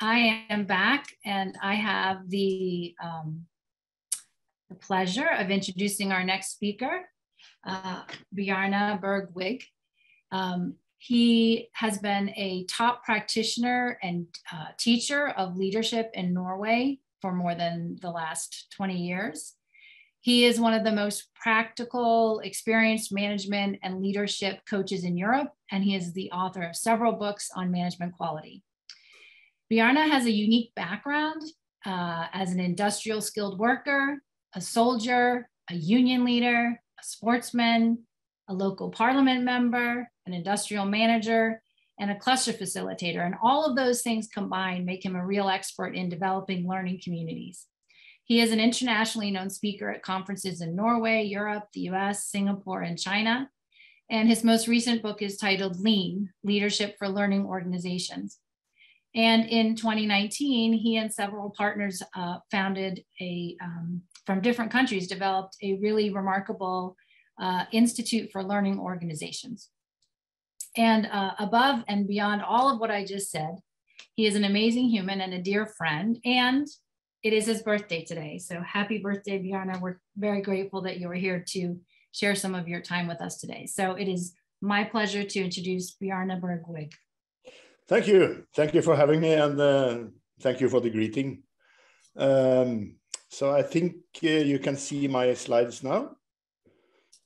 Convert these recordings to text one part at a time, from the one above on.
I am back and I have the, um, the pleasure of introducing our next speaker, uh, Berg Wig. Um, he has been a top practitioner and uh, teacher of leadership in Norway for more than the last 20 years. He is one of the most practical, experienced management and leadership coaches in Europe, and he is the author of several books on management quality. Bjarne has a unique background uh, as an industrial skilled worker, a soldier, a union leader, a sportsman, a local parliament member, an industrial manager, and a cluster facilitator. And all of those things combined make him a real expert in developing learning communities. He is an internationally known speaker at conferences in Norway, Europe, the US, Singapore, and China. And his most recent book is titled Lean Leadership for Learning Organizations. And in 2019, he and several partners uh, founded a, um, from different countries, developed a really remarkable uh, Institute for Learning Organizations. And uh, above and beyond all of what I just said, he is an amazing human and a dear friend. And it is his birthday today. So happy birthday, Bjarne. We're very grateful that you were here to share some of your time with us today. So it is my pleasure to introduce Bjarne Berg Wig. Thank you. Thank you for having me and uh, thank you for the greeting. Um, so I think uh, you can see my slides now.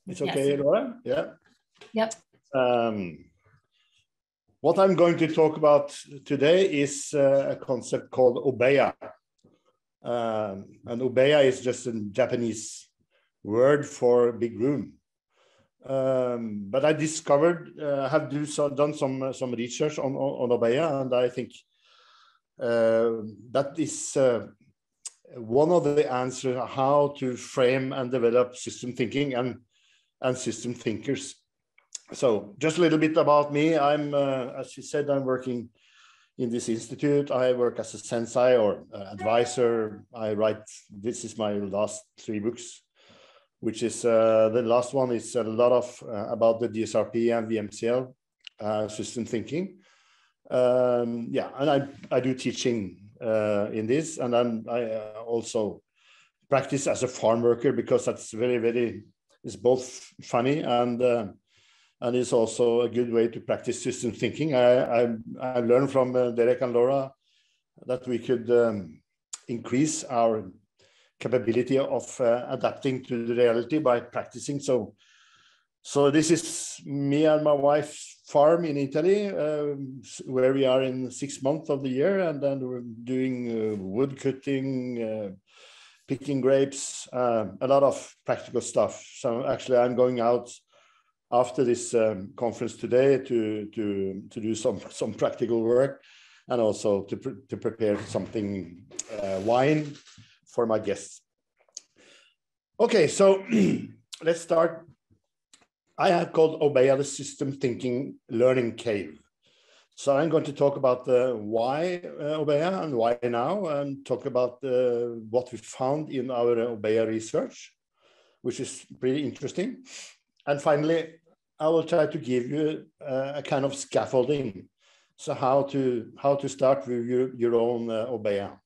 It's okay, yes. Laura? Yeah. Yep. Um, what I'm going to talk about today is uh, a concept called obeya. Um, and obeya is just a Japanese word for big room. Um, but I discovered, uh, have do so, done some uh, some research on, on, Obeya, and I think uh, that is uh, one of the answers how to frame and develop system thinking and and system thinkers. So just a little bit about me. I'm, uh, as you said, I'm working in this institute. I work as a sensei or uh, advisor. I write. This is my last three books which is uh, the last one is a lot of uh, about the DSRP and VMCL uh, system thinking. Um, yeah, and I, I do teaching uh, in this, and then I uh, also practice as a farm worker because that's very, very, it's both funny and uh, and it's also a good way to practice system thinking. I, I, I learned from Derek and Laura that we could um, increase our capability of uh, adapting to the reality by practicing. So, so this is me and my wife's farm in Italy, uh, where we are in six months of the year, and then we're doing uh, wood cutting, uh, picking grapes, uh, a lot of practical stuff. So actually, I'm going out after this um, conference today to to to do some some practical work, and also to to prepare something wine for my guests. Okay, so let's start. I have called Obeya the System Thinking Learning Cave. So I'm going to talk about the why uh, Obeya and why now, and talk about uh, what we found in our Obeya research, which is pretty interesting. And finally, I will try to give you uh, a kind of scaffolding. So how to how to start with your, your own uh, Obeya.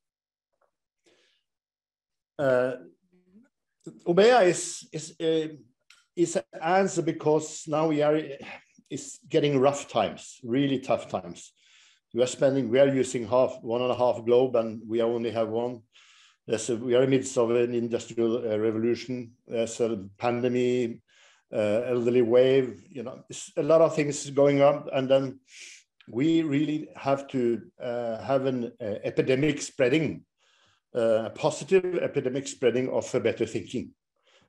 Uh, Obeya is is uh, is an answer because now we are is getting rough times, really tough times. We are spending, we are using half one and a half globe, and we only have one. There's a, we are in the midst of an industrial uh, revolution. There's a pandemic, uh, elderly wave. You know, a lot of things going on, and then we really have to uh, have an uh, epidemic spreading uh, positive epidemic spreading of better thinking.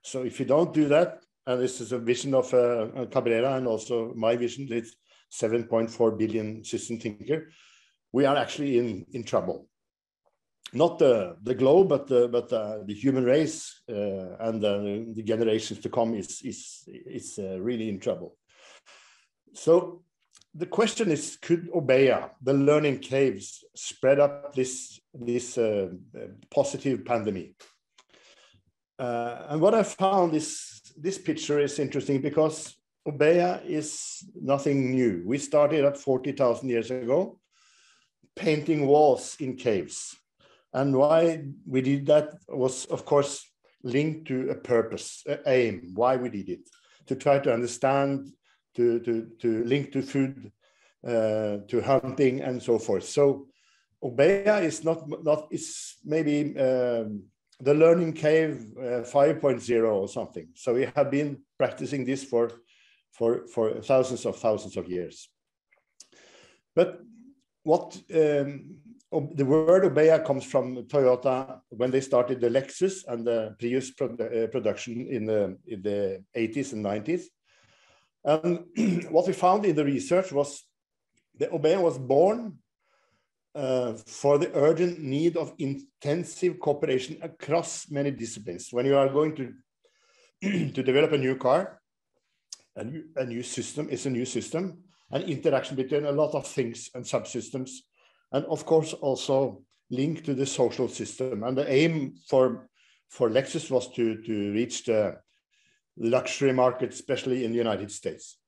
So if you don't do that, and this is a vision of uh, Cabrera and also my vision, it's 7.4 billion system thinker, we are actually in, in trouble. Not the, the globe, but the, but uh, the human race uh, and the generations to come is, is, is uh, really in trouble. So the question is, could Obeya, the learning caves, spread up this, this uh, positive pandemic? Uh, and what I found is this picture is interesting because Obeya is nothing new. We started at 40,000 years ago painting walls in caves. And why we did that was, of course, linked to a purpose, a aim, why we did it, to try to understand, to, to, to link to food, uh, to hunting and so forth. So Obeya is not, not is maybe um, the learning cave uh, 5.0 or something. So we have been practicing this for, for, for thousands of thousands of years. But what um, the word Obeya comes from Toyota when they started the Lexus and the Prius uh, production in the, in the 80s and 90s. And what we found in the research was the Obeya was born uh, for the urgent need of intensive cooperation across many disciplines. When you are going to, to develop a new car, a new, a new system is a new system, an interaction between a lot of things and subsystems, and of course also linked to the social system. And the aim for, for Lexus was to, to reach the luxury market, especially in the United States.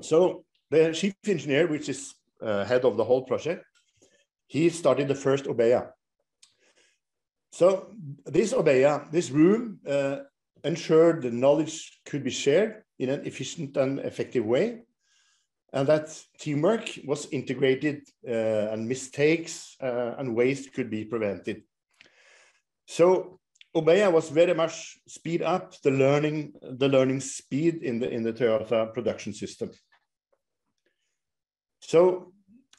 So the chief engineer, which is uh, head of the whole project, he started the first Obeya. So this Obeya, this room, uh, ensured the knowledge could be shared in an efficient and effective way. And that teamwork was integrated uh, and mistakes uh, and waste could be prevented. So Obeya was very much speed up the learning, the learning speed in the, in the Toyota production system. So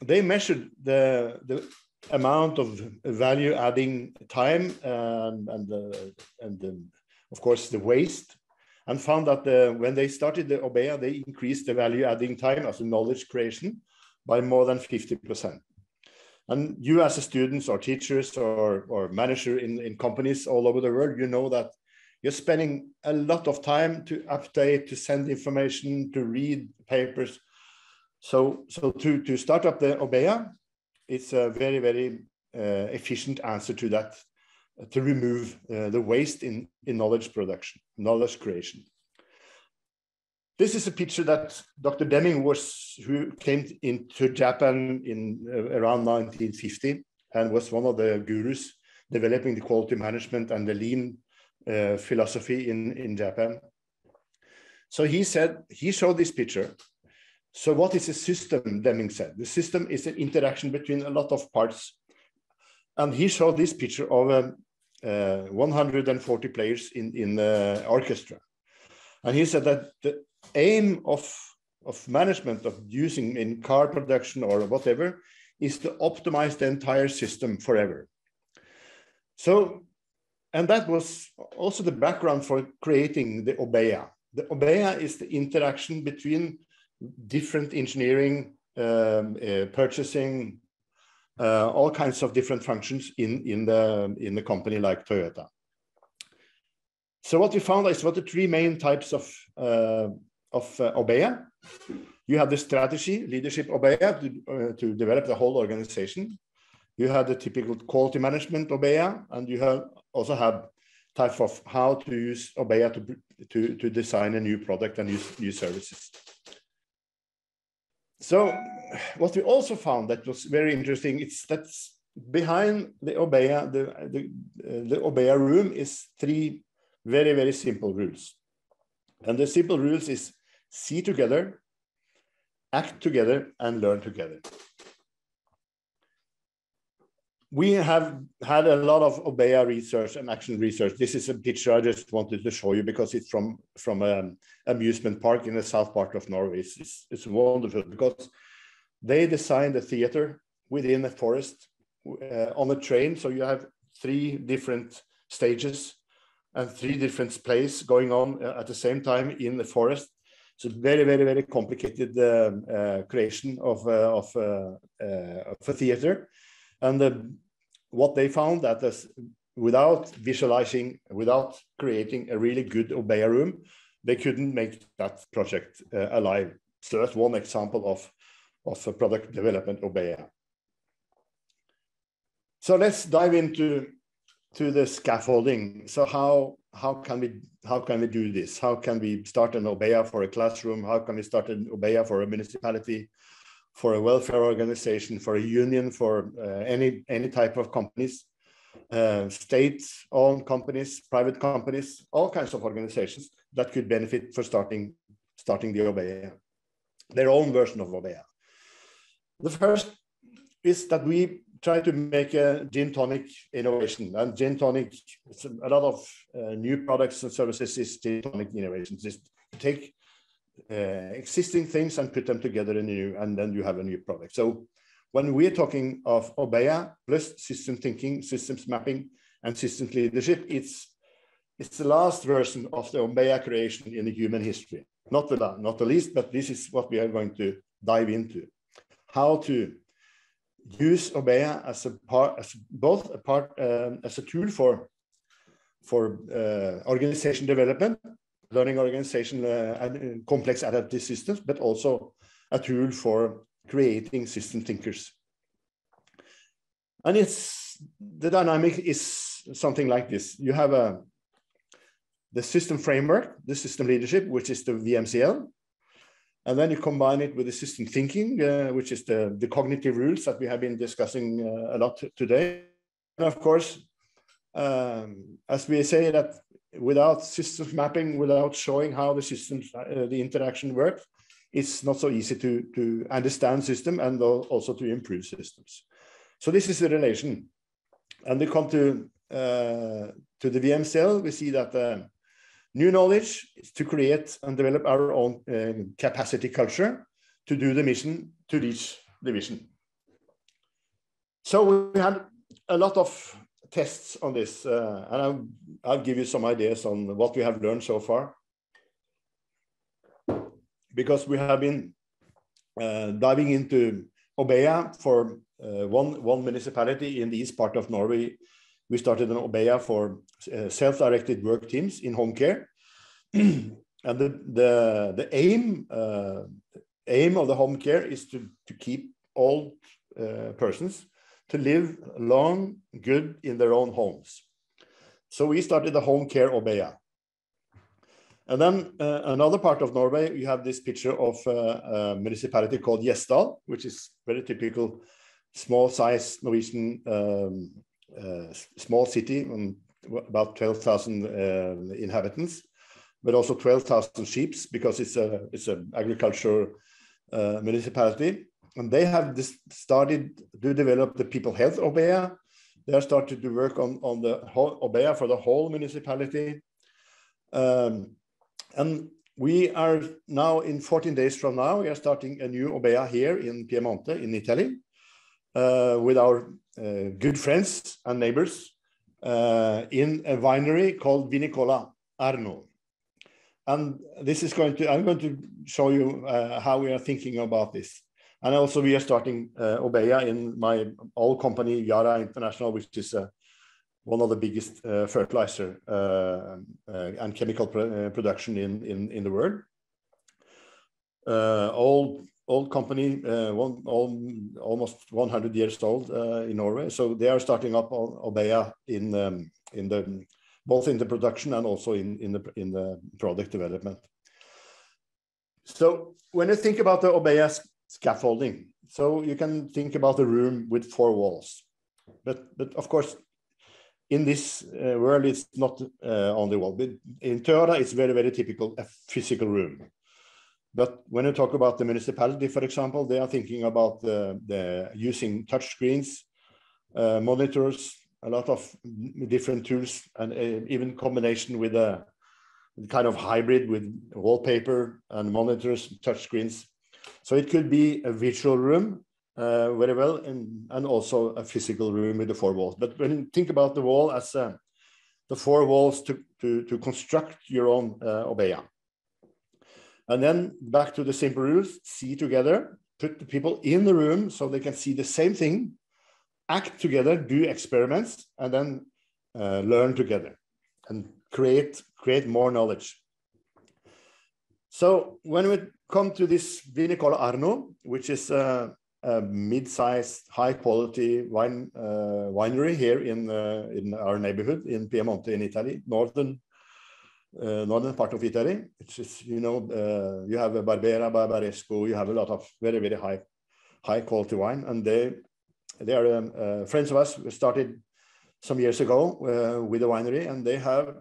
they measured the, the amount of value adding time and, and, the, and the, of course the waste and found that the, when they started the Obeya, they increased the value adding time as a knowledge creation by more than 50%. And you as a students or teachers or, or manager in, in companies all over the world, you know that you're spending a lot of time to update, to send information, to read papers. So, so to, to start up the Obeya, it's a very, very uh, efficient answer to that to remove uh, the waste in, in knowledge production, knowledge creation. This is a picture that Dr. Deming was, who came into Japan in uh, around 1950 and was one of the gurus developing the quality management and the lean uh, philosophy in, in Japan. So he said, he showed this picture. So what is a system, Deming said? The system is an interaction between a lot of parts. And he showed this picture of a uh, 140 players in, in the orchestra. And he said that the aim of, of management of using in car production or whatever is to optimize the entire system forever. So, and that was also the background for creating the Obeya. The Obeya is the interaction between different engineering, um, uh, purchasing, uh, all kinds of different functions in, in, the, in the company like Toyota. So what we found is what the three main types of, uh, of uh, Obeya. You have the strategy, leadership Obeya to, uh, to develop the whole organization. You have the typical quality management Obeya, and you have also have type of how to use Obeya to, to, to design a new product and use new services. So what we also found that was very interesting, it's that behind the Obeya, the, the, uh, the Obeya room is three very, very simple rules. And the simple rules is see together, act together, and learn together. We have had a lot of Obeya research and action research. This is a picture I just wanted to show you because it's from, from an amusement park in the south part of Norway. It's, it's, it's wonderful because they designed a theater within a forest uh, on a train. So you have three different stages and three different plays going on uh, at the same time in the forest. So very, very, very complicated uh, uh, creation of, uh, of, of, a theater. And what they found that is without visualizing, without creating a really good Obeya room, they couldn't make that project alive. So that's one example of of product development Obeya. So let's dive into to the scaffolding. So how how can we how can we do this? How can we start an Obeya for a classroom? How can we start an Obeya for a municipality? for a welfare organization, for a union, for uh, any any type of companies, uh, state-owned companies, private companies, all kinds of organizations that could benefit for starting starting the Obeya, their own version of Obeya. The first is that we try to make a gin tonic innovation, and gin tonic, a lot of uh, new products and services is gin tonic innovations. Is take uh, existing things and put them together in new, and then you have a new product. So when we're talking of Obeya plus system thinking, systems mapping, and systems leadership, it's it's the last version of the Obeya creation in the human history. Not the, not the least, but this is what we are going to dive into. How to use Obeya as a part, as both a part, um, as a tool for, for uh, organization development, learning organization, uh, and complex adaptive systems, but also a tool for creating system thinkers. And it's the dynamic is something like this. You have a the system framework, the system leadership, which is the VMCL, and then you combine it with the system thinking, uh, which is the, the cognitive rules that we have been discussing uh, a lot today. And of course, um, as we say that without systems mapping, without showing how the systems, uh, the interaction works, it's not so easy to, to understand system and also to improve systems. So this is the relation. And we come to, uh, to the VMCL, we see that uh, new knowledge is to create and develop our own uh, capacity culture to do the mission, to reach the vision. So we had a lot of tests on this, uh, and I'll, I'll give you some ideas on what we have learned so far because we have been uh, diving into Obeya for uh, one, one municipality in the east part of Norway. We started an Obeya for uh, self-directed work teams in home care. and the, the, the aim, uh, aim of the home care is to, to keep all uh, persons to live long, good in their own homes. So we started the home care Obeya. And then uh, another part of Norway, you have this picture of uh, a municipality called Gjesdal, which is very typical small size Norwegian um, small city, um, about 12,000 uh, inhabitants, but also 12,000 sheep because it's a it's an agricultural uh, municipality. And they have started to develop the people health Obeya. They are started to work on, on the whole for the whole municipality. Um, and we are now in 14 days from now, we are starting a new Obeya here in Piemonte in Italy uh, with our uh, good friends and neighbors uh, in a winery called Vinicola Arno. And this is going to, I'm going to show you uh, how we are thinking about this. And also we are starting uh, Obeya in my old company, Yara International, which is a one of the biggest uh, fertilizer uh, uh, and chemical pr production in, in, in the world. old old company, one, almost 100 years old in Norway. So they are starting up Obeya in um, in the both in the production and also in, in the in the product development. So when you think about the Obeya scaffolding, so you can think about a room with four walls, but but of course in this uh, world, it's not uh, on the wall. In Tøra, it's very, very typical a physical room. But when you talk about the municipality, for example, they are thinking about the, the using touch screens, uh, monitors, a lot of different tools, and uh, even combination with a kind of hybrid with wallpaper and monitors, touch screens. So it could be a virtual room uh, very well, and, and also a physical room with the four walls. But when you think about the wall as uh, the four walls to, to, to construct your own uh, Obeya. And then back to the simple rules, see together, put the people in the room so they can see the same thing, act together, do experiments, and then uh, learn together and create, create more knowledge. So when we come to this Vinicola Arno, which is uh, a mid-sized, high-quality wine uh, winery here in uh, in our neighborhood in Piemonte in Italy, northern northern part of Italy. It's just, you know uh, you have a Barbera, Barbaresco, you have a lot of very very high high quality wine. And they, they are um, uh, friends of us. We started some years ago with a winery and they have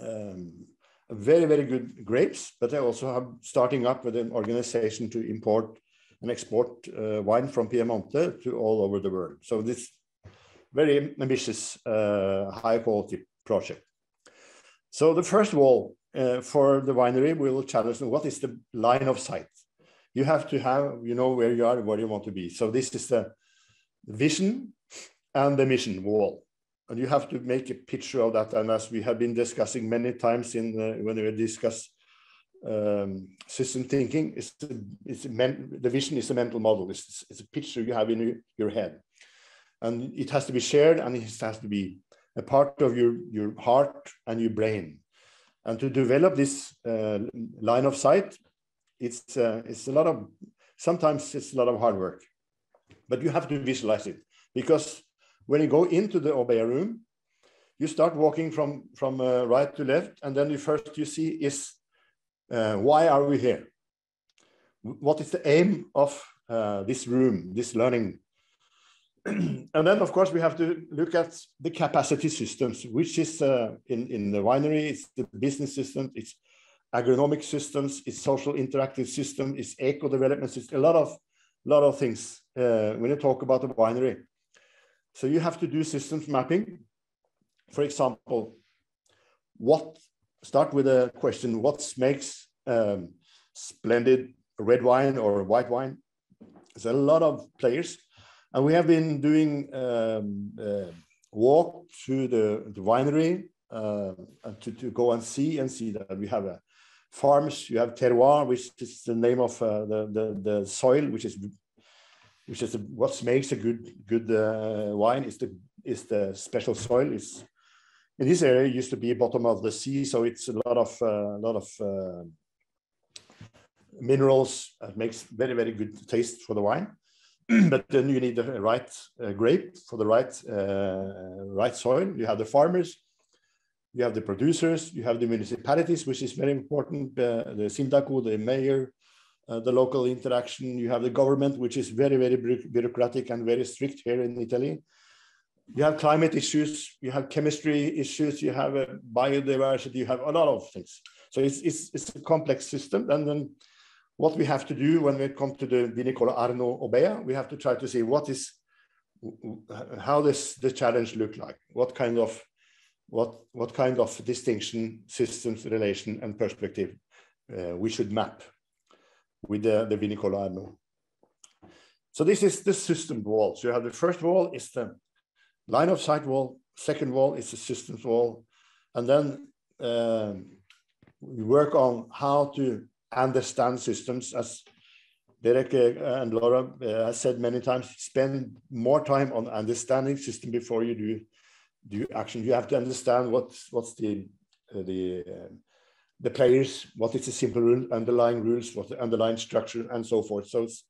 um, very, very good grapes, but they also have starting up with an organization to import and export uh, wine from Piemonte to all over the world. So this very ambitious, uh, high quality project. So the first wall uh, for the winery will challenge what is the line of sight. You have to have, you know, where you are, where you want to be. So this is the vision and the mission wall. And you have to make a picture of that. And as we have been discussing many times in when we discuss um, system thinking, it's, it's the vision is a mental model. It's, it's a picture you have in your head. And it has to be shared and it has to be a part of your, your heart and your brain. And to develop this uh, line of sight, it's, uh, it's a lot of, sometimes it's a lot of hard work, but you have to visualize it because when you go into the Obeya room, you start walking from, from uh, right to left, and then the first you see is, uh, why are we here? What is the aim of uh, this room, this learning and then, of course, we have to look at the capacity systems, which is uh, in, in the winery, it's the business system, it's agronomic systems, it's social interactive system, it's eco development, it's a lot of, lot of things uh, when you talk about a winery. So you have to do systems mapping. For example, what start with a question, what makes um, splendid red wine or white wine? There's a lot of players and we have been doing um, uh, walk through the, the winery uh, to, to go and see and see that we have a farms, you have terroir, which is the name of uh, the, the, the soil, which is which is what makes a good good uh, wine is the is the special soil. Is in this area used to be bottom of the sea, so it's a lot of a uh, lot of uh, minerals that makes very very good taste for the wine. but then you need the right uh, grape for the right uh, right soil. You have the farmers, you have the producers, you have the municipalities, which is very important. Uh, the Sindaco, the mayor, uh, the local interaction. You have the government, which is very very bureaucratic and very strict here in Italy. You have climate issues, you have chemistry issues, you have a biodiversity, you have a lot of things. So it's it's, it's a complex system, and then what we have to do when we come to the Vinicola Arno Obeya, we have to try to see what is, how does the challenge look like? What kind of, what, what kind of distinction, systems, relation, and perspective uh, we should map with the, the Arno. So this is the system wall. So you have the first wall is the line of sight wall, second wall is the systems wall, and then um, we work on how to understand systems as Derek uh, and Laura uh, said many times, spend more time on understanding system before you do do action. You have to understand what's what's the uh, the uh, the players, what is the simple rule, underlying rules, what the underlying structure, and so forth. So it's,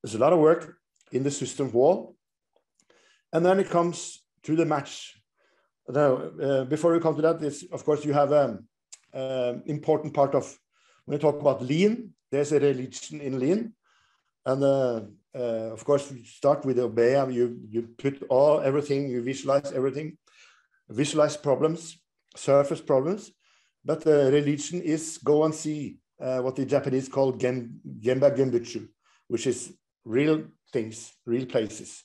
there's a lot of work in the system wall, and then it comes to the match. Now, uh, before we come to that, is of course you have an um, um, important part of when we talk about lean, there's a religion in lean. And uh, uh, of course, you start with Obeya, you, you put all everything, you visualize everything, visualize problems, surface problems. But the religion is go and see uh, what the Japanese call gen, Gemba Genbutsu, which is real things, real places.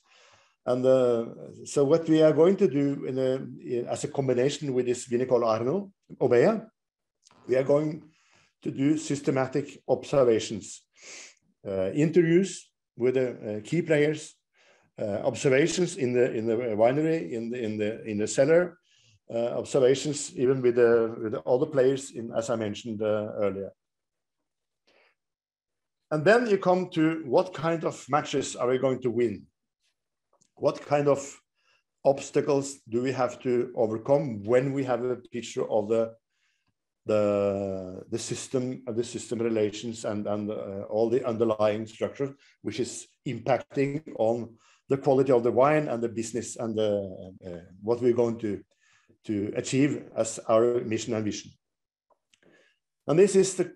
And uh, so what we are going to do in a, as a combination with this Vinicola Arno, Obeya, we are going to do systematic observations, uh, interviews with the uh, key players, uh, observations in the in the winery, in the in the in the cellar, uh, observations even with the with all the other players in as I mentioned uh, earlier. And then you come to what kind of matches are we going to win? What kind of obstacles do we have to overcome when we have a picture of the the the system the system relations and and uh, all the underlying structure which is impacting on the quality of the wine and the business and the, uh, what we're going to to achieve as our mission and vision and this is the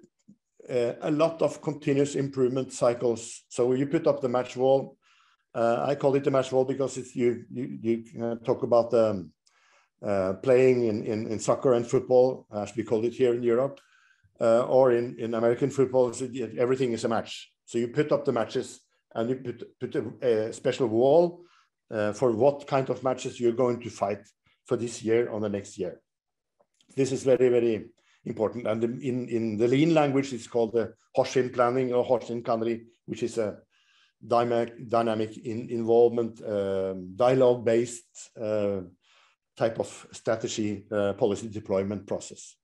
uh, a lot of continuous improvement cycles. So you put up the match wall. Uh, I call it the match wall because it's you you, you uh, talk about um, uh, playing in, in, in, soccer and football, as we call it here in Europe, uh, or in, in American football, everything is a match. So you put up the matches and you put, put a, a special wall uh, for what kind of matches you're going to fight for this year or the next year. This is very, very important. And in, in the lean language, it's called the Hoshin planning or Hoshin Kanri, which is a dynamic, dynamic in, involvement, um, dialogue-based uh, type of strategy uh, policy deployment process.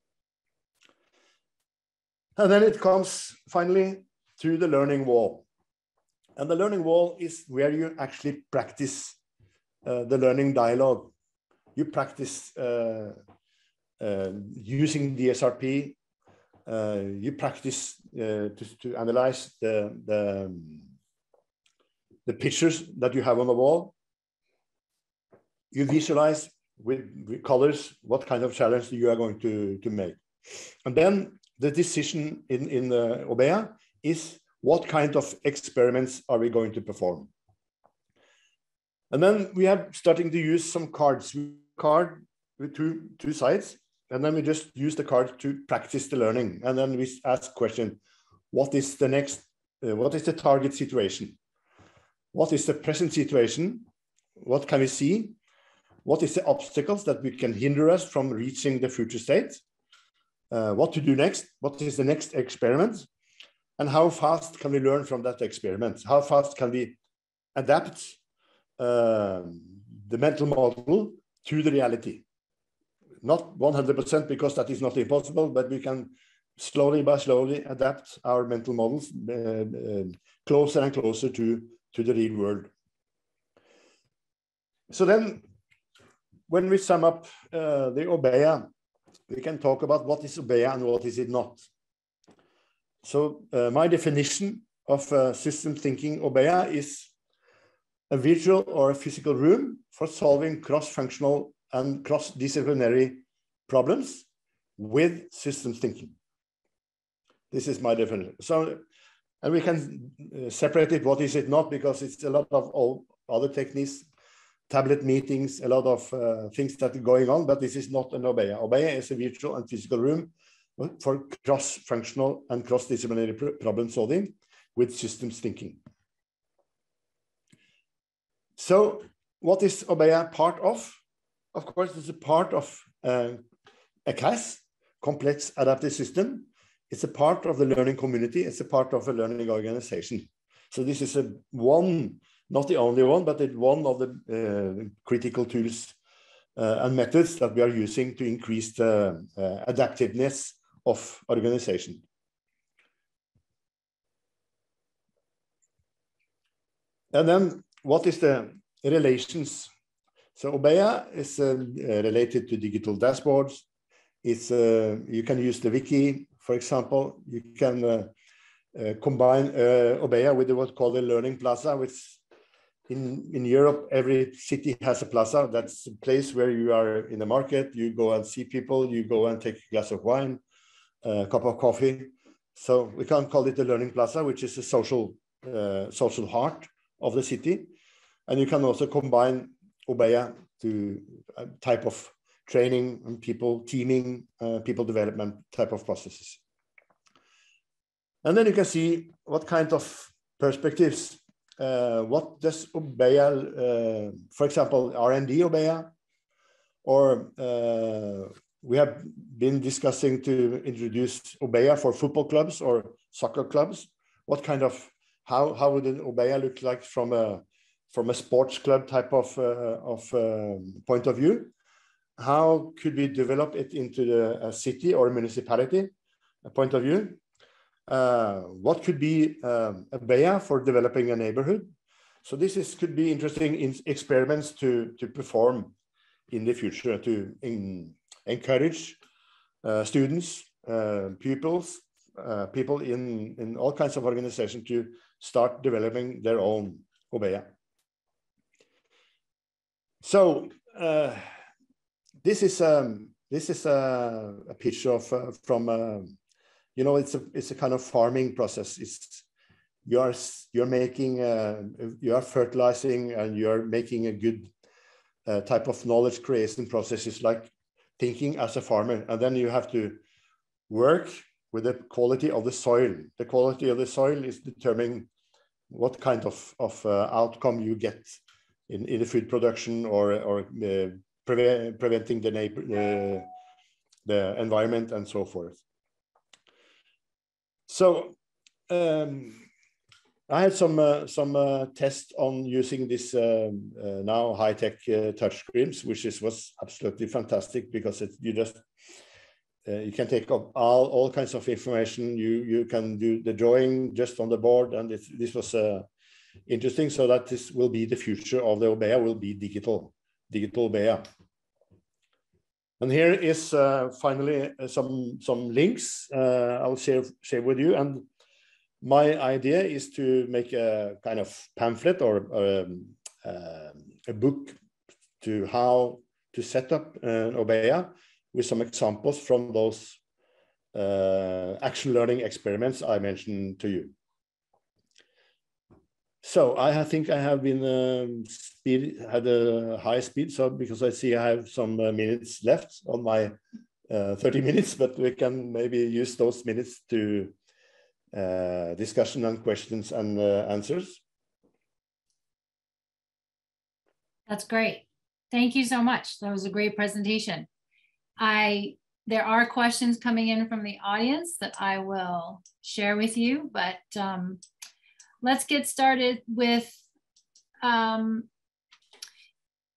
And then it comes finally to the learning wall. And the learning wall is where you actually practice uh, the learning dialogue. You practice uh, uh, using DSRP. Uh, you practice uh, to, to analyze the, the, the pictures that you have on the wall. You visualize with, with colors what kind of challenge you are going to, to make. And then the decision in, in uh, Obeya is what kind of experiments are we going to perform? And then we are starting to use some cards, card with two, two sides. And then we just use the card to practice the learning. And then we ask question, what is the next, uh, what is the target situation? What is the present situation? What can we see? What is the obstacles that we can hinder us from reaching the future state, uh, what to do next, what is the next experiment, and how fast can we learn from that experiment? How fast can we adapt uh, the mental model to the reality? Not 100% because that is not impossible, but we can slowly by slowly adapt our mental models uh, uh closer and closer to, to the real world. So then when we sum up uh, the Obeya, we can talk about what is Obeya and what is it not. So uh, my definition of uh, system thinking Obeya is a virtual or a physical room for solving cross-functional and cross-disciplinary problems with systems thinking. This is my definition. So, and we can uh, separate it, what is it not, because it's a lot of all other techniques tablet meetings, a lot of uh, things that are going on, but this is not an Obeya. Obeya is a virtual and physical room for cross-functional and cross-disciplinary problem solving with systems thinking. So what is Obeya part of? Of course, it's a part of uh, a CAS, complex adaptive system. It's a part of the learning community. It's a part of a learning organization. So this is a one not the only one, but it's one of the uh, critical tools uh, and methods that we are using to increase the uh, adaptiveness of organization. And then what is the relations? So Obeya is uh, related to digital dashboards. It's uh, you can use the wiki, for example. You can uh, combine Obeya with what's called a learning plaza, which in, in Europe, every city has a plaza. That's a place where you are in the market. You go and see people. You go and take a glass of wine, a cup of coffee. So we can call it the learning plaza, which is a social uh, social heart of the city. And you can also combine Obeya to a type of training and people teaming, uh, people development type of processes. And then you can see what kind of perspectives uh, what does Obeya, uh, for example, R&D Obeya, or uh, we have been discussing to introduce Obeya for football clubs or soccer clubs. What kind of, how, how would an Obeya look like from a, from a sports club type of, uh, of um, point of view? How could we develop it into the, a city or a municipality a point of view? Uh, what could be um, Obeya for developing a neighborhood. So this is, could be interesting in experiments to, to perform in the future to in, encourage uh, students, uh, pupils, uh, people in, in all kinds of organizations to start developing their own Obeya. So uh, this is um, this is a, a picture of from you know, it's a it's a kind of farming process. It's you are you're making uh, you are fertilizing and you are making a good uh, type of knowledge creation process. It's like thinking as a farmer, and then you have to work with the quality of the soil. The quality of the soil is determining what kind of, of uh, outcome you get in, in the food production or, or uh, pre preventing the, neighbor, the environment and so forth. So um, I had some uh, some uh, tests on using this um, uh, now high tech uh, touch screens, which is was absolutely fantastic because it, you just uh, you can take up all, all kinds of information. You you can do the drawing just on the board, and it, this was uh, interesting. So that this will be the future of the Obeya will be digital, digital Obeya. And here is uh, finally uh, some some links uh, I'll share share with you. And my idea is to make a kind of pamphlet or um, uh, a book to how to set up an Obeya with some examples from those uh, action learning experiments I mentioned to you. So I think I have been um, speed, had a high speed, so because I see I have some uh, minutes left on my uh, 30 minutes, but we can maybe use those minutes to uh, discussion and questions and uh, answers. That's great. Thank you so much. That was a great presentation. I there are questions coming in from the audience that I will share with you, but um, let's get started with. Um,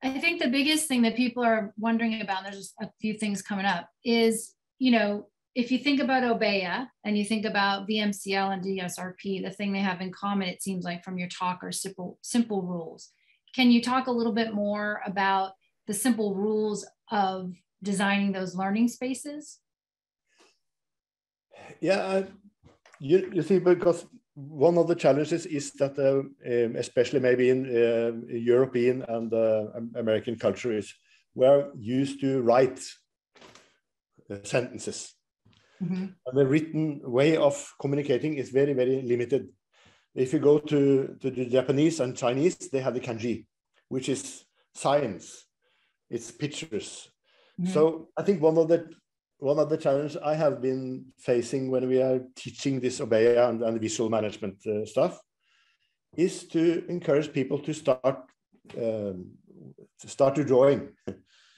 I think the biggest thing that people are wondering about, and there's a few things coming up, is you know if you think about Obeya and you think about VMCL and DSRP, the thing they have in common, it seems like from your talk, are simple simple rules. Can you talk a little bit more about the simple rules of designing those learning spaces? Yeah, you, you see, because one of the challenges is that, uh, um, especially maybe in uh, European and uh, American cultures, we're used to write uh, sentences. Mm -hmm. And the written way of communicating is very, very limited. If you go to, to the Japanese and Chinese, they have the kanji, which is science. It's pictures, Mm-hmm. So I think one of the one of the challenges I have been facing when we are teaching this Obeya and, and visual management uh, stuff is to encourage people to start um, to start to drawing.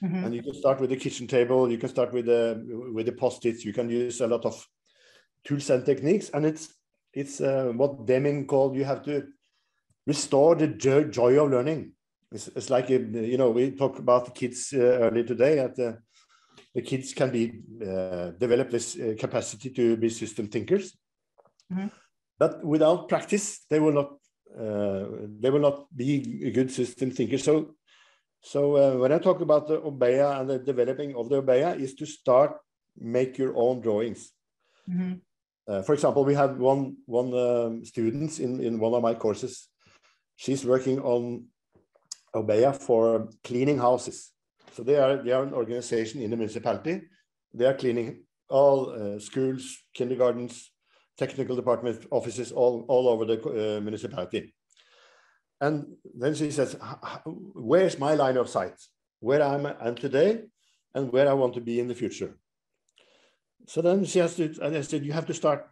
Mm-hmm. And you can start with the kitchen table. You can start with the with the post-its. You can use a lot of tools and techniques. And it's it's uh, what Deming called you have to restore the joy of learning. It's, it's like, you know, we talked about the kids uh, earlier today at the, the kids can be, uh, develop this uh, capacity to be system thinkers. Mm -hmm. But without practice, they will not, they will not be a good system thinkers. So, so when I talk about the Obeya and the developing of the Obeya is to start make your own drawings. Mm -hmm. Uh, for example, we have one one um, student in in one of my courses. She's working on Obeya for cleaning houses. So they are, they are an organization in the municipality. They are cleaning all uh, schools, kindergartens, technical department offices all, all over the uh, municipality. And then she says, where's my line of sight? Where I'm, I'm today and where I want to be in the future. So then she has to, and I said, you have to start,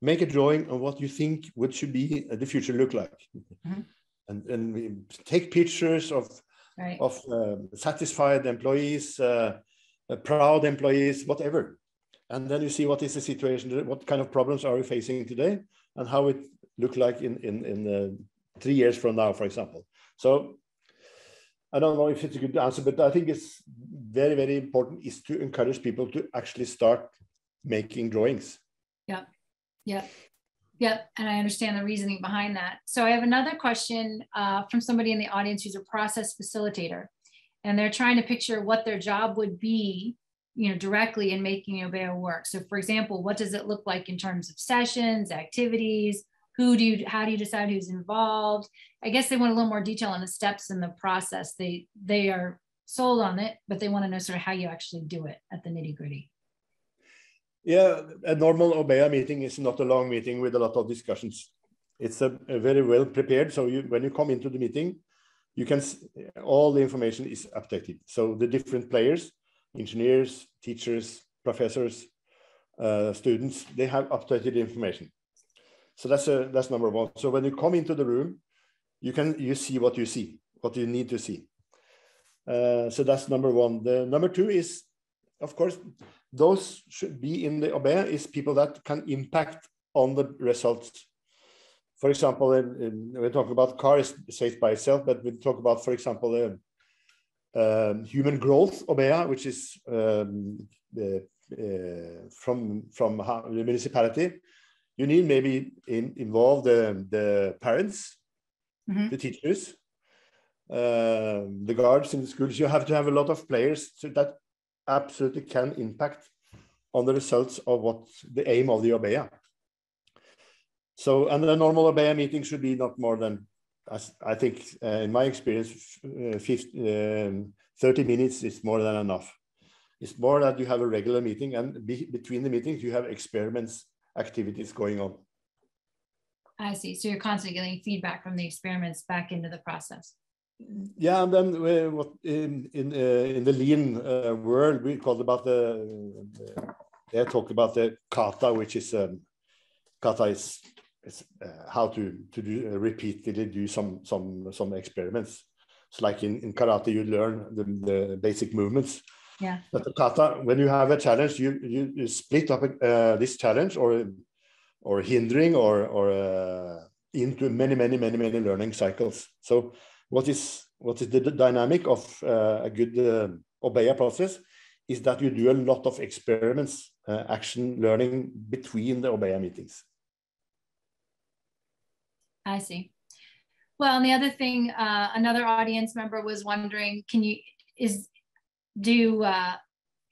make a drawing of what you think what should be the future look like. Mm -hmm and, and we take pictures of right. of uh, satisfied employees, uh, uh, proud employees, whatever. And then you see what is the situation, what kind of problems are we facing today, and how it look like in in in uh, three years from now, for example. So I don't know if it's a good answer, but I think it's very very important is to encourage people to actually start making drawings. Yeah, yeah. Yep, and I understand the reasoning behind that. So I have another question uh, from somebody in the audience who's a process facilitator, and they're trying to picture what their job would be, you know, directly in making Obeya work. So, for example, what does it look like in terms of sessions, activities? Who do you? How do you decide who's involved? I guess they want a little more detail on the steps in the process. They they are sold on it, but they want to know sort of how you actually do it at the nitty gritty. Yeah, a normal Obeya meeting is not a long meeting with a lot of discussions. It's a, a very well prepared. So you, when you come into the meeting, you can all the information is updated. So the different players, engineers, teachers, professors, uh, students, they have updated information. So that's a, that's number one. So when you come into the room, you can you see what you see, what you need to see. Uh, so that's number one. The number two is, of course, those should be in the Obeya is people that can impact on the results. For example, in, in, we talk about car is safe by itself, but we talk about, for example, uh, um, human growth Obeya, which is um, uh, from from the municipality. You need maybe in, involve the, the parents, mm -hmm. the teachers, uh, the guards in the schools. You have to have a lot of players so that absolutely can impact on the results of what the aim of the Obeya. So, and the normal Obeya meeting should be not more than, I think, uh, in my experience, uh, 50, um, 30 minutes is more than enough. It's more that you have a regular meeting and be, between the meetings, you have experiments, activities going on. I see. So you're constantly getting feedback from the experiments back into the process. Yeah, and then uh, what in in uh, in the lean uh, world we called about the, the they talked about the kata, which is um, kata is, is uh, how to to do uh, repeatedly do some some some experiments. It's like in, in karate you learn the, the basic movements. Yeah. But the kata, when you have a challenge, you you, you split up uh, this challenge or or hindering or or into many many many many learning cycles. So what is what is the dynamic of uh, a good uh, Obeya process is that you do a lot of experiments, uh, action learning between the Obeya meetings. I see. Well, and the other thing, uh, another audience member was wondering, can you, is, do, uh,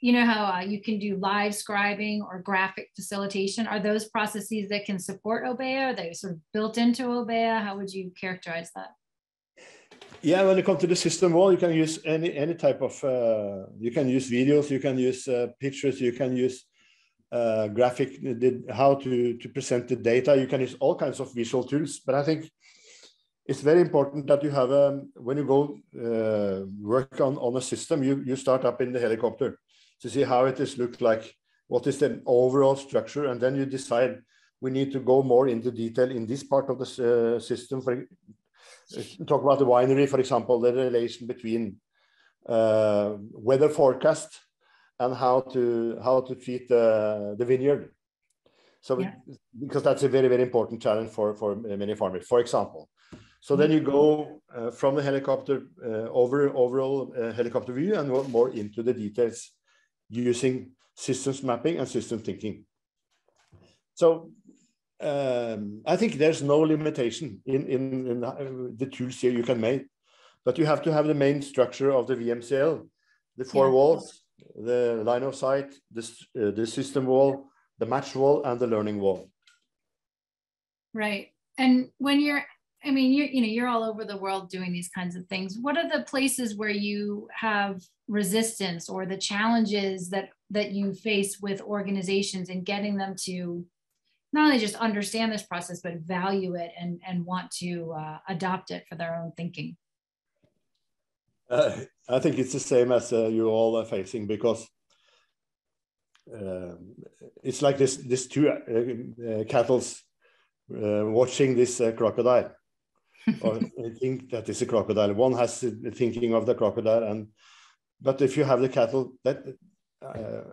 you know how uh, you can do live scribing or graphic facilitation? Are those processes that can support Obeya? Are they sort of built into Obeya? How would you characterize that? Yeah, when it comes to the system wall, you can use any any type of. Uh, you can use videos, you can use uh, pictures, you can use uh, graphic, the, how to to present the data. You can use all kinds of visual tools. But I think it's very important that you have a um, when you go uh, work on on a system, you you start up in the helicopter to see how it is looked like. What is the overall structure, and then you decide we need to go more into detail in this part of the uh, system for talk about the winery, for example, the relation between uh, weather forecast and how to how to treat the, the vineyard. So yeah. because that's a very very important challenge for for many farmers. For example, so then you go uh, from the helicopter uh, over overall uh, helicopter view and more into the details using systems mapping and system thinking. So um, I think there's no limitation in, in, in, the tools here you can make, but you have to have the main structure of the VMCL, the four yeah. walls, the line of sight, the, uh, the system wall, the match wall, and the learning wall. Right. And when you're, I mean, you're, you know, you're all over the world doing these kinds of things. What are the places where you have resistance or the challenges that that you face with organizations and getting them to not only just understand this process, but value it and, and want to uh, adopt it for their own thinking? Uh, I think it's the same as uh, you all are facing because uh, it's like this this two uh, uh, cattle's watching this crocodile. or think that is a crocodile. One has the thinking of the crocodile, and but if you have the cattle that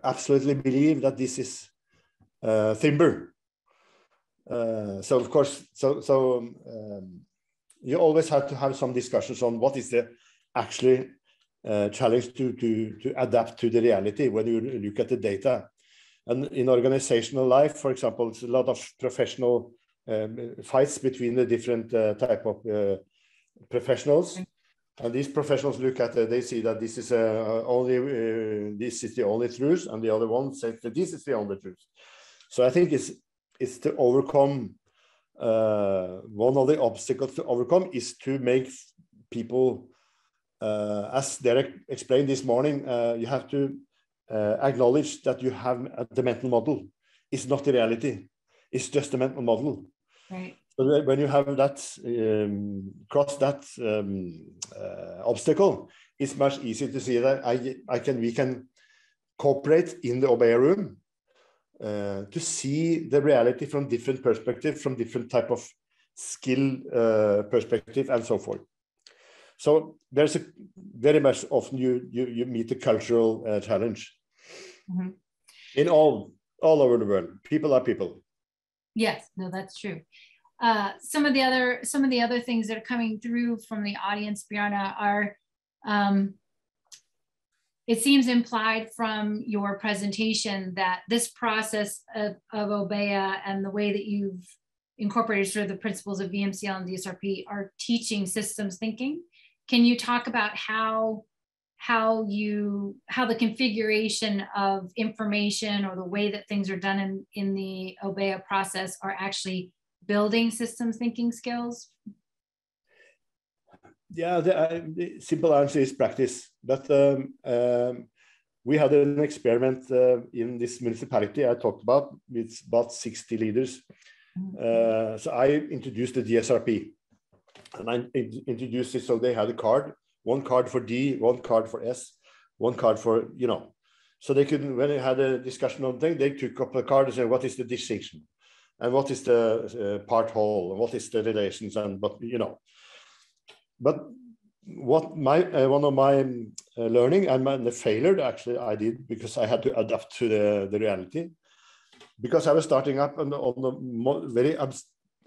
absolutely believe that this is timber, uh, so of course, so so um, you always have to have some discussions on what is the actually uh, challenge to to to adapt to the reality when you look at the data. And in organizational life, for example, it's a lot of professional um, fights between the different uh, type of uh, professionals. And these professionals look at it, they see that this is uh, only this is the only truth, and the other one says that this is the only truth. So I think it's is to overcome uh, one of the obstacles to overcome is to make people, uh, as Derek explained this morning, uh, you have to uh, acknowledge that you have the mental model. it's not the reality. It's just a mental model. Right. So when you have that um, cross that um, uh, obstacle, it's much easier to see that I, I can we can cooperate in the Obeya room uh, to see the reality from different perspectives, from different type of skill uh, perspective, and so forth. So there's a very much often you you, you meet a cultural uh, challenge mm -hmm. in all all over the world. People are people. Yes, no, that's true. Uh, some of the other some of the other things that are coming through from the audience, Bjarne, are um, it seems implied from your presentation that this process of, of Obeya and the way that you've incorporated sort of the principles of VMCL and DSRP are teaching systems thinking. Can you talk about how how you how the configuration of information or the way that things are done in, in the Obeya process are actually building systems thinking skills yeah, the, uh, the, simple answer is practice. But um, um, we had an experiment uh, in this municipality I talked about with about 60 leaders. Uh, so I introduced the DSRP and I introduced it so they had a card, one card for D, one card for S, one card for, you know, so they could, when they had a discussion on thing, they took up a card and said, what is the distinction? And what is the uh, part whole? And what is the relations? And what, you know, but what my uh, one of my uh, learning and my, the failure actually I did because I had to adapt to the, the reality because I was starting up on the, on the very ab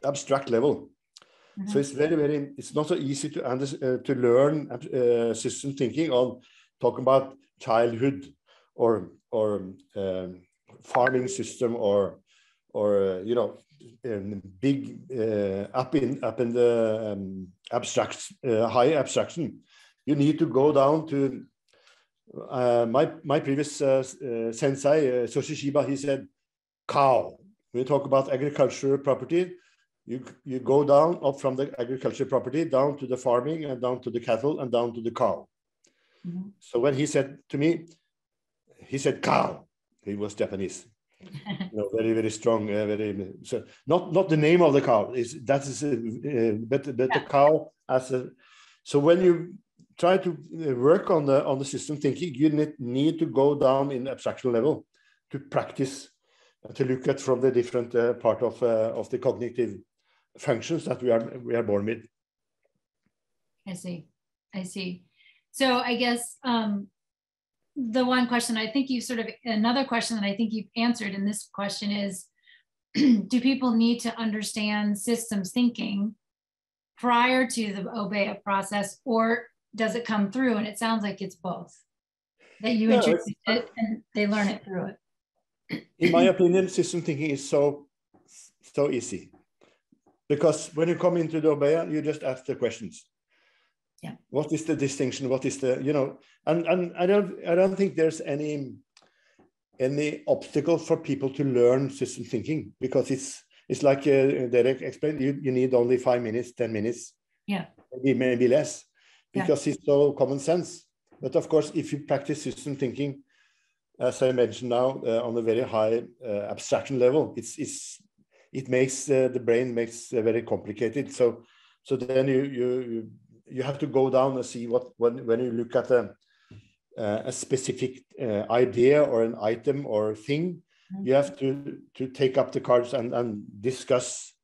abstract level. Mm -hmm. So it's very very it's not so easy to under, uh, to learn uh, system thinking on talking about childhood or or um, farming system or or uh, you know big uh, up in up in the um, abstract uh, high abstraction you need to go down to uh, my my previous uh, uh, sensei uh, Shoji Shiba he said cow. When you talk about agricultural property you you go down up from the agricultural property down to the farming and down to the cattle and down to the cow. Mm -hmm. so when he said to me he said cow. He was Japanese no, very very strong. Uh, very so not not the name of the cow is that is uh, uh, but but yeah. the cow as a. So when you try to uh, work on the on the system thinking, you need, need to go down in abstraction level to practice to look at from the different uh, part of uh, of the cognitive functions that we are we are born with. I see, I see. So I guess um, the one question I think you sort of another question that I think you've answered in this question is do people need to understand systems thinking prior to the Obeya process or does it come through and it sounds like it's both? That you introduce it and they learn it through it. In my opinion system thinking is so so easy. Because when you come into the Obeya you just ask the questions yeah. What is the distinction? What is the you know and and i don't i don't think there's any any obstacle for people to learn system thinking because it's it's like uh, Derek explained you, you need only five minutes ten minutes yeah. maybe maybe less because yeah. it's so common sense. But of course if you practice system thinking as i mentioned now uh, on a very high uh, abstraction level it's it's it makes uh, the brain makes uh, very complicated. So so then you you you have to go down and see what when when you look at a a specific uh, idea or an item or thing, you have to to take up the cards and and discuss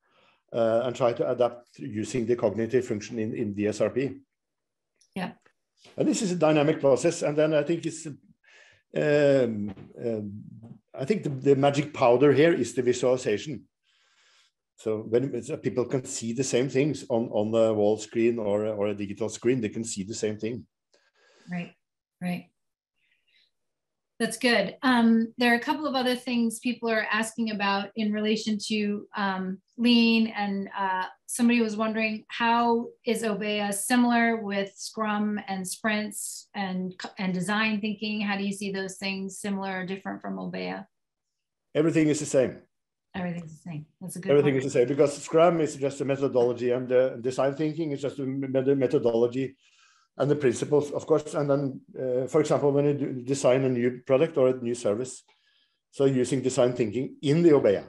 uh, and try to adapt using the cognitive function in in DSRP. Yeah, and this is a dynamic process, and then I think it's. Um, um, I think the, the magic powder here is the visualization. So when people can see the same things on, on the wall screen or, or a digital screen, they can see the same thing. Right, right. That's good. Um, there are a couple of other things people are asking about in relation to um, lean, and uh, somebody was wondering how is Obeya similar with Scrum and sprints and and design thinking? How do you see those things similar or different from Obeya? Everything is the same. Everything's the same. That's a good. Everything point. is the same because Scrum is just a methodology, and the design thinking is just a methodology and the principles, of course. And then, uh, for example, when you design a new product or a new service, So using design thinking in the Obeya.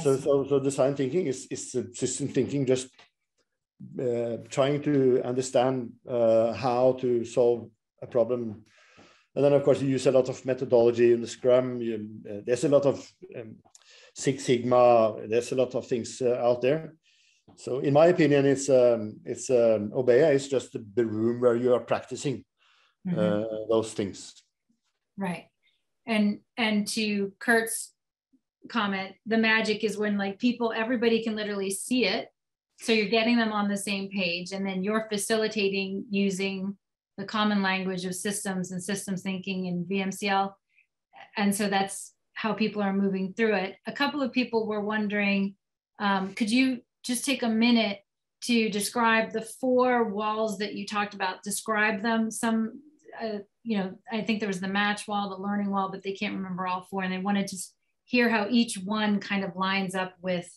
So, so, so design thinking is, is system thinking, just uh, trying to understand uh, how to solve a problem. And then, of course, you use a lot of methodology in the Scrum. You, uh, there's a lot of um, Six Sigma. There's a lot of things uh, out there. So, in my opinion, it's um, it's um, Obeya is just the, the, room where you are practicing mm -hmm. those things. Right, and and to Kurt's comment, the magic is when like people, everybody can literally see it. So you're getting them on the same page, and then you're facilitating using the common language of systems and systems thinking in VMCL. And so that's how people are moving through it. A couple of people were wondering, um, could you just take a minute to describe the four walls that you talked about? Describe them. Some, uh, you know, I think there was the match wall, the learning wall, but they can't remember all four, and they wanted to hear how each one kind of lines up with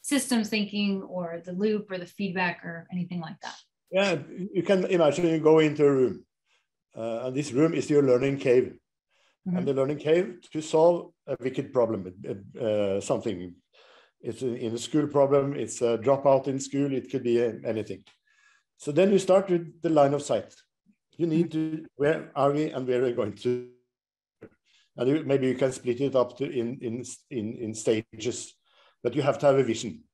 systems thinking or the loop or the feedback or anything like that. Yeah, you can imagine you go into a room, uh, and this room is your learning cave. Mm -hmm. And the learning cave to solve a wicked problem, uh, something. It's in a school problem, it's a dropout in school, it could be anything. So then you start with the line of sight. You need mm -hmm. to, where are we and where are we going to and you, maybe you can split it up to in, in, in, in stages, but you have to have a vision.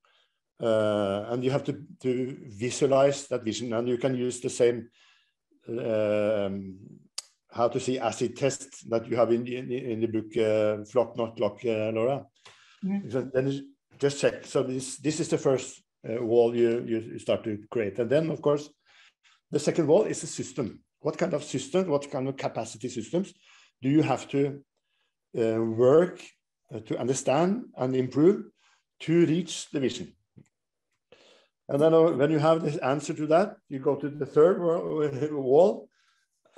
Uh, and you have to, to visualize that vision and you can use the same um, how to see acid tests that you have in, in, in the book uh, Flock Not Clock, uh, Laura. Yeah. So then just check. So this, this is the first uh, wall you, you start to create. And then, of course, the second wall is a system. What kind of system, what kind of capacity systems do you have to uh, work uh, to understand and improve to reach the vision. And then uh, when you have this answer to that, you go to the third wall,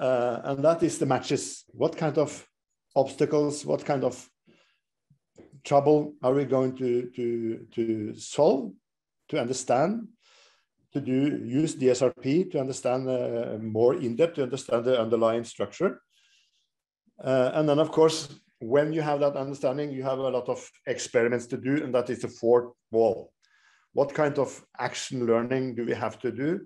uh, and that is the matches. What kind of obstacles, what kind of trouble are we going to, to, to solve, to understand, to do use DSRP to understand uh, more in depth, to understand the underlying structure. Uh, and then, of course, when you have that understanding, you have a lot of experiments to do, and that is the fourth wall. What kind of action learning do we have to do.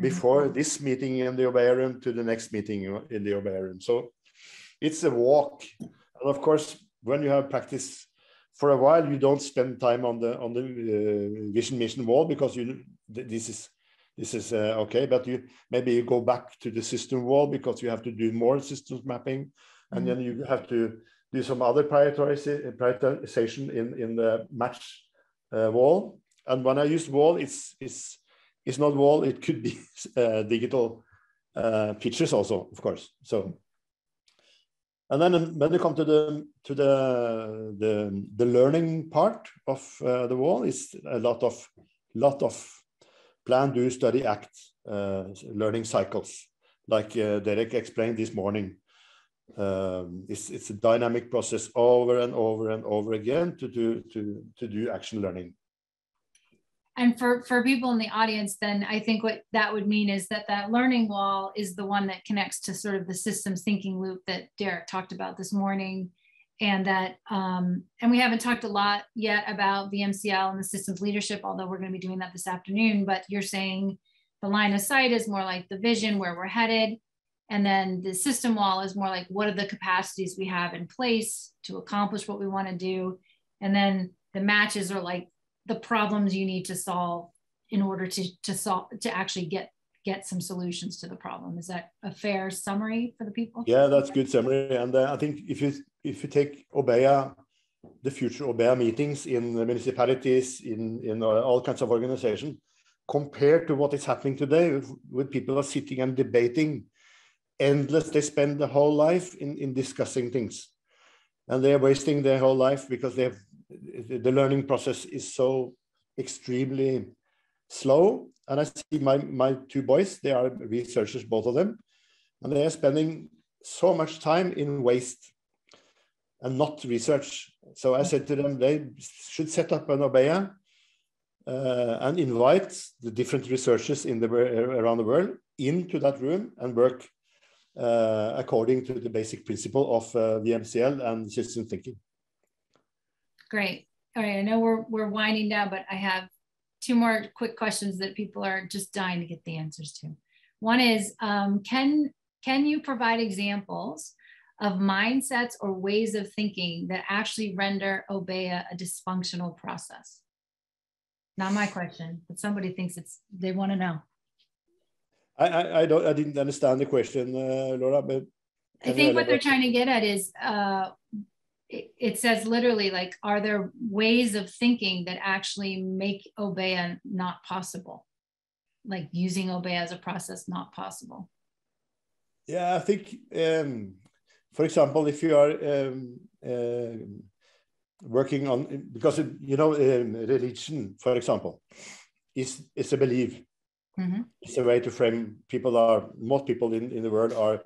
Before this meeting in the Obeya to the next meeting in the Obeya? So it's a walk. And of course, when you have practice for a while, you don't spend time on the on the uh, vision mission wall because you this is this is uh, okay. But you maybe you go back to the system wall because you have to do more systems mapping, and mm-hmm. then you have to do some other prioritization in, in the match uh, wall. And when I use wall, it's, it's, it's not wall, it could be uh, digital uh, pictures also, of course. So, and then when you come to the to the the, the learning part of uh, the wall, is a lot of lot of plan, do, study, act uh, learning cycles, like uh, Derek explained this morning um, it's, it's a dynamic process over and over and over again to do to, to do action learning and for for people in the audience then i think what that would mean is that that learning wall is the one that connects to sort of the systems thinking loop that derek talked about this morning. And that um, and we haven't talked a lot yet about vmcl and the systems leadership although we're going to be doing that this afternoon. But you're saying the line of sight is more like the vision where we're headed. And then the system wall is more like what are the capacities we have in place to accomplish what we want to do. And then the matches are like the problems you need to solve in order to, to solve to actually get get some solutions to the problem. Is that a fair summary for the people? Yeah, that's good summary. And uh, I think if you if you take Obeya, the future Obeya meetings in the municipalities, in in all kinds of organizations, compared to what is happening today, with, with people are sitting and debating endless. They spend the whole life in, in discussing things. And they're wasting their whole life because they have the learning process is so extremely slow. And I see my, my two boys, they are researchers, both of them, and they are spending so much time in waste and not research. So I said to them, they should set up an Obeya uh, and invite the different researchers in the around the world into that room and work uh, according to the basic principle of uh, VMCL and system thinking. Great. All right. I know we're, we're winding down, but I have two more quick questions that people are just dying to get the answers to. One is, um, can, can you provide examples of mindsets or ways of thinking that actually render Obeya a dysfunctional process? Not my question, but somebody thinks it's, they want to know. I, I, I don't, I didn't understand the question, uh, Laura, but. I think what they're trying to get at is, uh, it, it, says literally like, are there ways of thinking that actually make Obeya not possible? Like using Obeya as a process not possible? Yeah, I think, um, for example, if you are um, uh, working on, because, you know, um, religion, for example, is, is a belief. Mm -hmm. It's a way to frame people are, most people in, in the world are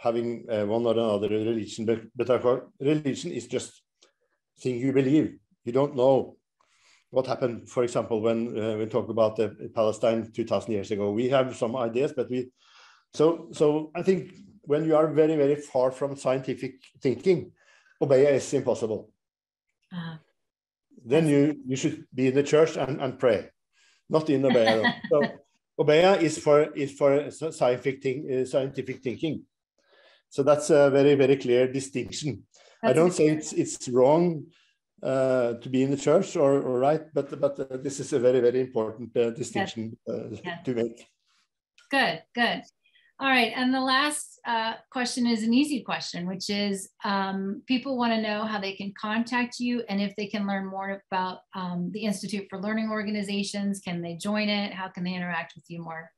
having uh, one or another religion, but, but religion is just thing you believe. You don't know what happened, for example, when uh, we talk about uh, Palestine 2000 years ago. We have some ideas, but we, so, so I think when you are very, very far from scientific thinking, Obeya is impossible. Uh, then you, you should be in the church and, and pray, not in Obeya. so Obeya is for, is for scientific, think, uh, scientific thinking. So that's a very, very clear distinction. That's I don't say it's it's wrong uh, to be in the church or, or right, but but uh, this is a very, very important uh, distinction uh, yeah. to make. Good, good. All right, and the last uh, question is an easy question, which is um, people want to know how they can contact you and if they can learn more about um, the Institute for Learning Organizations. Can they join it? How can they interact with you more?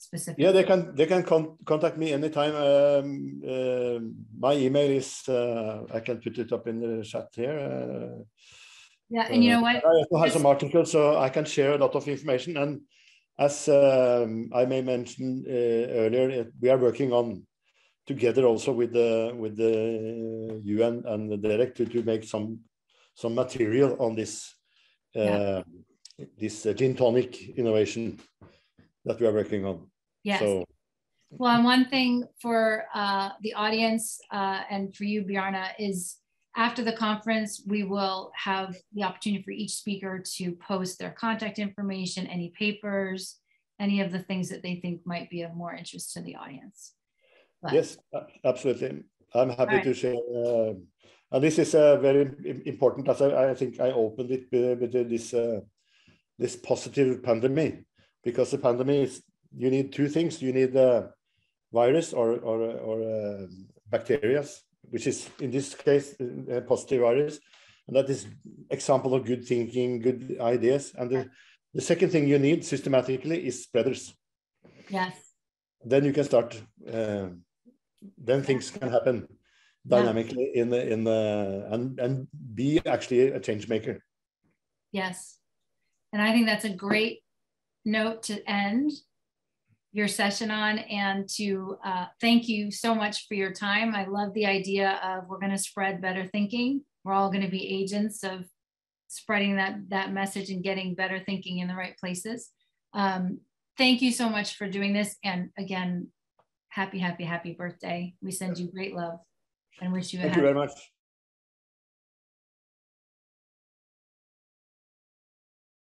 Specifically? Yeah, they can they can con contact me anytime. Um, uh, my email is uh, I can put it up in the chat here. Uh, yeah, and you know what? I also have some articles, so I can share a lot of information. And as um, I may mention uh, earlier, we are working on together also with the with the UN and the director to make some some material on this yeah. Uh, this uh, gin tonic innovation that we are working on. Yes. So, well, and one thing for uh, the audience uh, and for you, Bjarne, is after the conference, we will have the opportunity for each speaker to post their contact information, any papers, any of the things that they think might be of more interest to the audience. But, yes, absolutely. I'm happy right. to share. Uh, and this is uh, very important, as I, I, think I opened it with, with this uh, this positive pandemic, because the pandemic is you need two things. You need a virus or or or uh, bacteria, which is in this case a positive virus, and that is example of good thinking, good ideas. And the, the second thing you need systematically is spreaders. Yes. Then you can start. Uh, then things can happen dynamically yeah. in the in the and and be actually a change maker. Yes, and I think that's a great note to end your session on and to uh, thank you so much for your time. I love the idea of we're going to spread better thinking. We're all going to be agents of spreading that, that message and getting better thinking in the right places. Um, thank you so much for doing this. And again, happy, happy, happy birthday. We send you great love and wish you a Thank happy you very much.